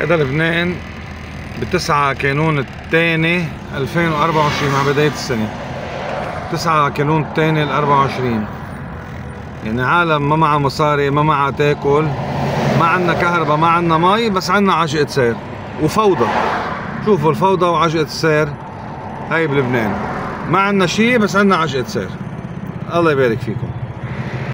هذا لبنان بتسعة كانون الثاني 2024 مع بداية السنة. تسعة كانون الثاني ال 24 يعني عالم ما معها مصاري ما معها تاكل ما عندنا كهرباء ما عندنا مي بس عندنا عجقة سير وفوضى. شوفوا الفوضى وعجقة السير هاي بلبنان. ما عندنا شيء بس عندنا عجقة سير. الله يبارك فيكم.